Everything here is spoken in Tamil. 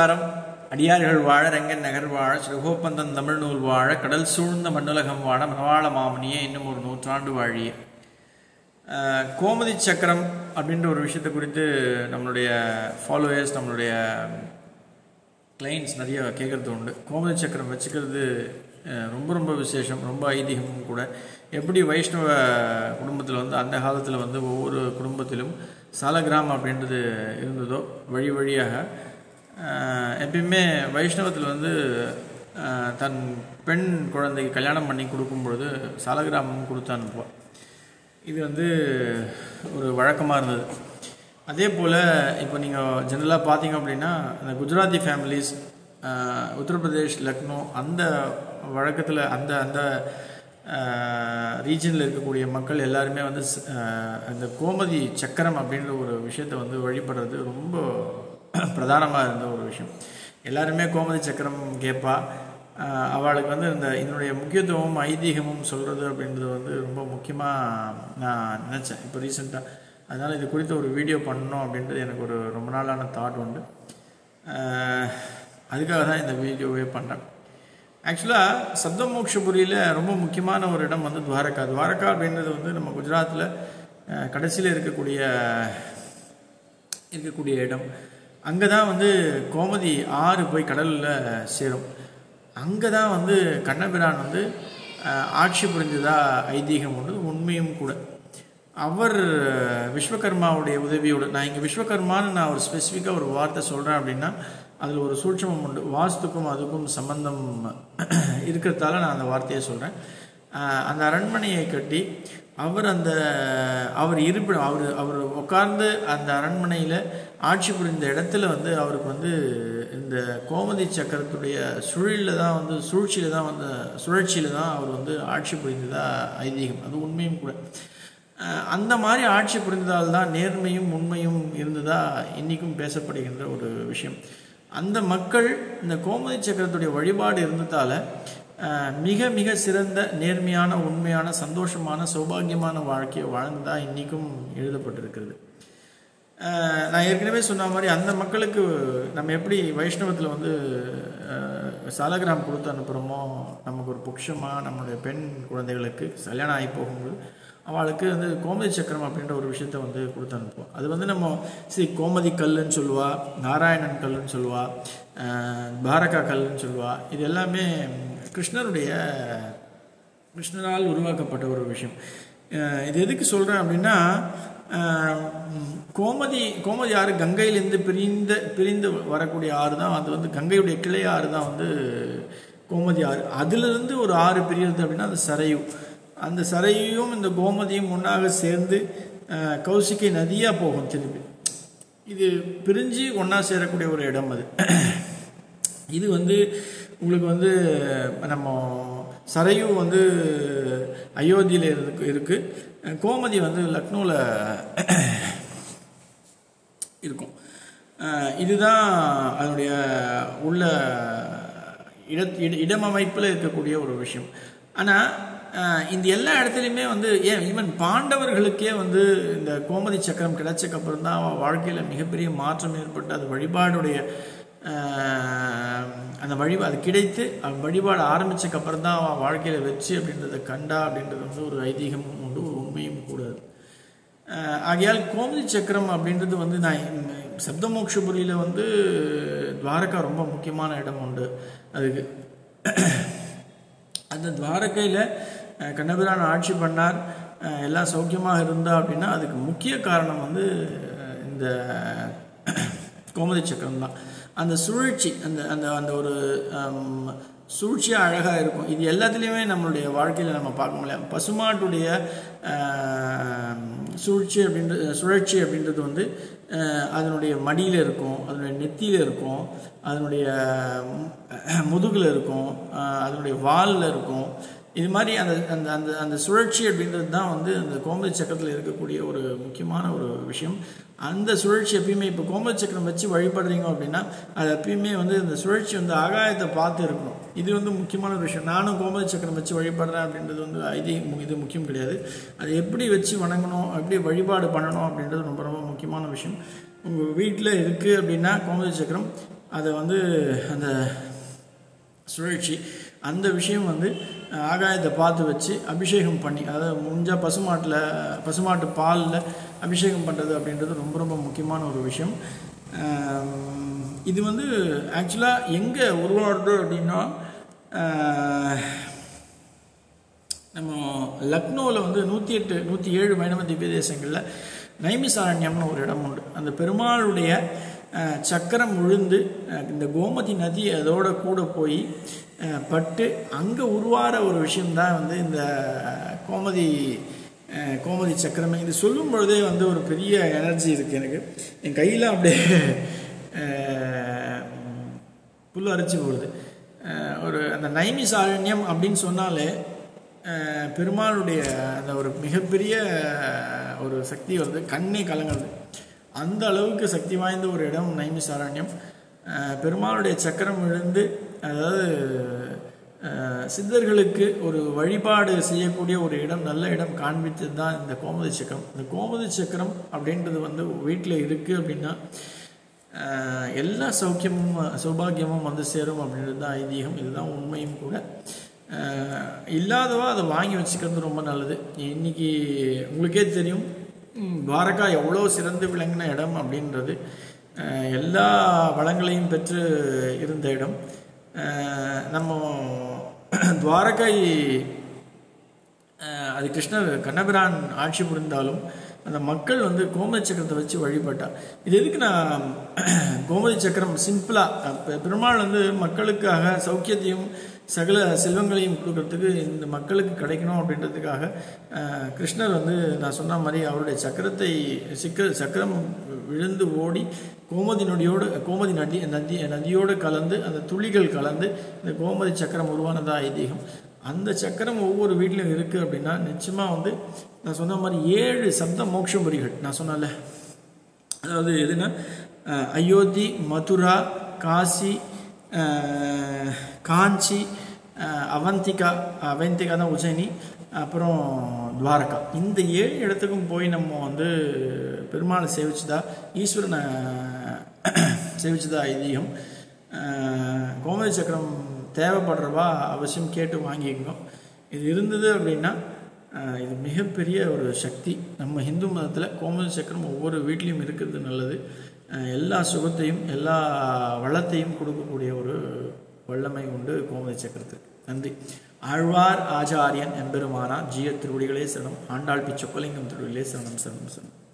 நமஸ்காரம் அடியார்கள் வாழ ரங்கன் நகர் வாழ சிறுகோப்பந்தன் தமிழ் நூல் வாழ கடல் சூழ்ந்த மண்ணுலகம் வாழ மனவாள மாமனியே இன்னும் ஒரு நூற்றாண்டு வாழிய. கோமதி சக்கரம் அப்படின்ற ஒரு விஷயத்தை குறித்து நம்மளுடைய ஃபாலோயர்ஸ் நம்மளுடைய கிளைண்ட்ஸ் நிறைய கேட்குறது உண்டு. கோமதி சக்கரம் வச்சுக்கிறது ரொம்ப ரொம்ப விசேஷம் ரொம்ப ஐதீகமும் கூட. எப்படி வைஷ்ணவ குடும்பத்தில் வந்து அந்த காலத்தில் வந்து ஒவ்வொரு குடும்பத்திலும் சாலகிராம் அப்படின்றது இருந்ததோ வழி வழியாக எப்பயுமே வைஷ்ணவத்தில் வந்து தன் பெண் குழந்தைக்கு கல்யாணம் பண்ணி கொடுக்கும் பொழுது சாலகிராமம் கொடுத்து அனுப்புவாள் இது வந்து ஒரு வழக்கமாக இருந்தது. அதே போல் இப்போ நீங்கள் ஜென்ரலாக பார்த்தீங்க அப்படின்னா இந்த குஜராத்தி ஃபேமிலிஸ் உத்தரப்பிரதேஷ் லக்னோ அந்த வழக்கத்தில் அந்த அந்த ரீஜனில் இருக்கக்கூடிய மக்கள் எல்லாருமே வந்து ஸ்- அந்த கோமதி சக்கரம் அப்படின்ற ஒரு விஷயத்தை வந்து வழிபடுறது ரொம்ப பிரதானமாக இருந்த ஒரு விஷயம். எல்லாருமே கோமதி சக்கரம் கேட்பா அவளுக்கு வந்து இந்த இதனுடைய முக்கியத்துவமும் ஐதீகமும் சொல்கிறது அப்படின்றது வந்து ரொம்ப முக்கியமாக நான் நினச்சேன். இப்போ ரீசெண்டாக அதனால் இது குறித்து ஒரு வீடியோ பண்ணணும் அப்படின்றது எனக்கு ஒரு ரொம்ப நாளான தாட் உண்டு. அதுக்காக தான் இந்த வீடியோவே பண்ணுறேன் ஆக்சுவலாக சப்தமோக்ஷபுரியில் ரொம்ப முக்கியமான ஒரு இடம் வந்து துவாரகா. துவாரகா அப்படின்றது வந்து நம்ம குஜராத்தில் கடைசியில் இருக்கக்கூடிய இருக்கக்கூடிய இடம். அங்கே தான் வந்து கோமதி ஆறு போய் கடலில் சேரும். அங்கே தான் வந்து கண்ணபிரான் வந்து ஆட்சி புரிஞ்சதாக ஐதீகம் உண்டு உண்மையும் கூட. அவர் விஸ்வகர்மாவுடைய உதவியோடு நான் இங்கே விஸ்வகர்மான்னு நான் ஒரு ஸ்பெசிஃபிக்காக ஒரு வார்த்தை சொல்கிறேன் அப்படின்னா அதில் ஒரு சூட்சமம் உண்டு. வாஸ்துக்கும் அதுக்கும் சம்பந்தம் இருக்கிறதால நான் அந்த வார்த்தையை சொல்கிறேன் அந்த அரண்மனையை கட்டி அவர் அந்த அவர் இருப்பிடம் அவர் அவர் உட்கார்ந்து அந்த அரண்மனையில் ஆட்சி புரிந்த இடத்துல வந்து அவருக்கு வந்து இந்த கோமதி சக்கரத்துடைய சுழலில் தான் வந்து சூழ்ச்சியில் தான் வந்து சுழற்சியில் தான் அவர் வந்து ஆட்சி புரிந்ததாக ஐதீகம். அது உண்மையும் கூட. அந்த மாதிரி ஆட்சி புரிந்ததால் தான் நேர்மையும் உண்மையும் இருந்ததாக இன்றைக்கும் பேசப்படுகின்ற ஒரு விஷயம். அந்த மக்கள் இந்த கோமதி சக்கரத்துடைய வழிபாடு இருந்ததால் மிக மிக சிறந்த நேர்மையான உண்மையான சந்தோஷமான சௌபாகியமான வாழ்க்கையை வாழ்ந்ததாக இன்றைக்கும் எழுதப்பட்டிருக்கிறது. நான் ஏற்கனவே சொன்ன மாதிரி அந்த மக்களுக்கு நம்ம எப்படி வைஷ்ணவத்தில் வந்து சாலகிராம் கொடுத்து அனுப்புகிறோமோ நமக்கு ஒரு பொக்ஷமாக நம்மளுடைய பெண் குழந்தைகளுக்கு கல்யாணம் ஆகி போகும்போது அவளுக்கு வந்து கோமதி சக்கரம் அப்படின்ற ஒரு விஷயத்த வந்து கொடுத்து அனுப்புவோம். அது வந்து நம்ம ஸ்ரீ கோமதி கல்லுன்னு சொல்லுவா நாராயணன் கல்லுன்னு சொல்லுவா பாரகா கல்லுன்னு சொல்லுவா இது எல்லாமே கிருஷ்ணருடைய கிருஷ்ணரால் உருவாக்கப்பட்ட ஒரு விஷயம். இது எதுக்கு சொல்கிறேன் அப்படின்னா கோமதி கோமதி ஆறு கங்கையிலேருந்து பிரிந்த பிரிந்து வரக்கூடிய ஆறு தான் அது வந்து கங்கையுடைய கிளை ஆறு தான் வந்து கோமதி ஆறு. அதிலிருந்து ஒரு ஆறு பிரியிறது அப்படின்னா அது சரையு. அந்த சரையும் இந்த கோமதியும் ஒன்றாக சேர்ந்து கௌசிக்கை நதியாக போகும் திருப்பி இது பிரிஞ்சு ஒன்றா சேரக்கூடிய ஒரு இடம் அது. இது வந்து உங்களுக்கு வந்து நம்ம சரையும் வந்து அயோத்தியில் இருக்கு இருக்குது கோமதி வந்து லக்னோவில் இருக்கும். இதுதான் அதனுடைய உள்ள இட இடமமைப்பில் இருக்கக்கூடிய ஒரு விஷயம். ஆனால் இந்த எல்லா இடத்துலையுமே வந்து ஏன் ஈவன் பாண்டவர்களுக்கே வந்து இந்த கோமதி சக்கரம் கிடைச்சக்கப்புறம் தான் அவன் வாழ்க்கையில் மிகப்பெரிய மாற்றம் ஏற்பட்டு அது வழிபாடுடைய அந்த வழிபா அது கிடைத்து வழிபாடு ஆரம்பிச்சக்கப்புறம் தான் அவன் வாழ்க்கையில் வச்சு அப்படின்றத கண்டா அப்படின்றது வந்து ஒரு ஐதீகமும் உண்டு ஒரு உண்மையும் கூட. ஆகையால் கோமதி சக்கரம் அப்படின்றது வந்து நான் சப்தமோக்ஷபுரியில் வந்து துவாரகா ரொம்ப முக்கியமான இடம் உண்டு. அதுக்கு அந்த துவாரகையில் கண்ணபிரான் ஆட்சி பண்ணார். எல்லாம் சௌக்கியமாக இருந்தா அப்படின்னா அதுக்கு முக்கிய காரணம் வந்து இந்த கோமதி சக்கரம் தான். அந்த சுழற்சி அந்த அந்த அந்த ஒரு um, சூழ்ச்சியாக அழகாக இருக்கும். இது எல்லாத்துலேயுமே நம்மளுடைய வாழ்க்கையில் நம்ம பார்க்க முடியாது பசுமாட்டுடைய um, சூழ்ச்சி அப்படின்றது சுழற்சி அப்படின்றது வந்து uh, அதனுடைய மடியில் இருக்கும் அதனுடைய நெத்தியில் இருக்கும் அதனுடைய um, முதுகில் இருக்கும் uh, அதனுடைய வாலில் இருக்கும் இது மாதிரி அந்த அந்த அந்த அந்த சுழற்சி அப்படின்றது தான் வந்து அந்த கோமதி சக்கரத்தில் இருக்கக்கூடிய ஒரு முக்கியமான ஒரு விஷயம். அந்த சுழற்சி எப்பயுமே இப்போ கோமதி சக்கரம் வச்சு வழிபடுறீங்க அப்படின்னா அது எப்பயுமே வந்து இந்த சுழற்சி வந்து ஆகாயத்தை பார்த்து இருக்கணும். இது வந்து முக்கியமான ஒரு விஷயம். நானும் கோமதி சக்கரம் வச்சு வழிபடுறேன் அப்படின்றது வந்து ஐதீகம் இது முக்கியம் கிடையாது. அது எப்படி வச்சு வணங்கணும் எப்படி வழிபாடு பண்ணணும் அப்படின்றது ரொம்ப ரொம்ப முக்கியமான விஷயம். உங்கள் வீட்டில் இருக்குது அப்படின்னா கோமதி சக்கரம் அதை வந்து அந்த சுழற்சி அந்த விஷயம் வந்து ஆகாயத்தை பார்த்து வச்சு அபிஷேகம் பண்ணி அதாவது முடிஞ்சால் பசுமாட்டில் பசுமாட்டு பாலில் அபிஷேகம் பண்ணுறது அப்படின்றது ரொம்ப ரொம்ப முக்கியமான ஒரு விஷயம். இது வந்து ஆக்சுவலாக எங்கே உருவாடுது அப்படின்னா நம்ம லக்னோவில் வந்து நூற்றி எட்டு நூற்றி ஏழு மைனவ திவ்ய தேசங்களில் நைமிசாரண்யம்னு ஒரு இடம் உண்டு. அந்த பெருமாளுடைய சக்கரம் விழுந்து இந்த கோமதி நதி அதோட கூட போய் பட்டு அங்கே உருவாகிற ஒரு விஷயம்தான் வந்து இந்த கோமதி கோமதி சக்கரமே. இது சொல்லும் பொழுதே வந்து ஒரு பெரிய எனர்ஜி இருக்குது எனக்கு. என் கையில் அப்படியே புல் அரைச்சி போடுது ஒரு அந்த நைமி சாரண்யம் அப்படின்னு சொன்னாலே பெருமாளுடைய அந்த ஒரு மிகப்பெரிய ஒரு சக்தி வருது கண்ணே கலங்குறது. அந்த அளவுக்கு சக்தி வாய்ந்த ஒரு இடம் நைமிசாரண்யம் பெருமாளுடைய சக்கரம் விழுந்து அதாவது சித்தர்களுக்கு ஒரு வழிபாடு செய்யக்கூடிய ஒரு இடம் நல்ல இடம் காண்பித்தது தான் இந்த கோமதி சக்கரம். இந்த கோமதி சக்கரம் அப்படின்றது வந்து வீட்டில் இருக்குது அப்படின்னா எல்லா சௌக்கியமும் சௌபாகியமும் வந்து சேரும் அப்படின்றது தான் ஐதீகம். இதுதான் உண்மையும் கூட. இல்லாதவா அதை வாங்கி வச்சுக்கிறது ரொம்ப நல்லது. இன்றைக்கி உங்களுக்கே தெரியும் துவாரகா எவ்வளோ சிறந்து விளங்கின இடம் அப்படின்றது எல்லா வளங்களையும் பெற்று இருந்த இடம். நம்ம துவாரகை அது கிருஷ்ணர் கண்ணபிரான் ஆட்சி புரிந்தாலும் அந்த மக்கள் வந்து கோமதி சக்கரத்தை வச்சு வழிபட்டார் இது எதுக்கு நான் கோமதி சக்கரம் சிம்பிளாக பெருமாள் வந்து மக்களுக்காக சௌக்கியத்தையும் சகல செல்வங்களையும் கொடுக்கறதுக்கு இந்த மக்களுக்கு கிடைக்கணும் அப்படின்றதுக்காக கிருஷ்ணர் வந்து நான் சொன்ன மாதிரி அவருடைய சக்கரத்தை சிக்க சக்கரம் விழுந்து ஓடி கோமதி நொடியோடு கோமதி நதி நதி நதியோடு கலந்து அந்த துளிகள் கலந்து இந்த கோமதி சக்கரம் உருவானதா ஐதீகம் அந்த சக்கரம் ஒவ்வொரு வீட்லையும் இருக்குது அப்படின்னா நிச்சயமாக வந்து நான் சொன்ன மாதிரி ஏழு சப்த மோட்சபுரிகள் நான் சொன்னேன்ல. அதாவது எதுனா அயோத்தி மதுரா காசி காஞ்சி அவந்திகா அவந்திகா தான் உஜயினி அப்புறம் துவாரகா. இந்த ஏழு இடத்துக்கும் போய் நம்ம வந்து பெருமாளை சேவிச்சதா ஈஸ்வரனை சேவிச்சதா ஐதீகம். கோமதி சக்கரம் தேவைப்படுறவா அவசியம் கேட்டு வாங்கிக்கோங்க. இது இருந்தது அப்படின்னா இது மிகப்பெரிய ஒரு சக்தி. நம்ம ஹிந்து மதத்தில் கோமதி சக்கரம் ஒவ்வொரு வீட்லேயும் இருக்கிறது நல்லது. எல்லா சுகத்தையும் எல்லா வளத்தையும் கொடுக்கக்கூடிய ஒரு வல்லமை உண்டு கோமதி சக்கரத்துக்கு. நன்றி. ஆழ்வார் ஆச்சாரியன் எம்பெருமானா ஜீய திருவடிகளே சரணம் ஆண்டாள் பிச்சொக்கலிங்கம் திருவடிகளே சரணம் சரணம் சரணம்.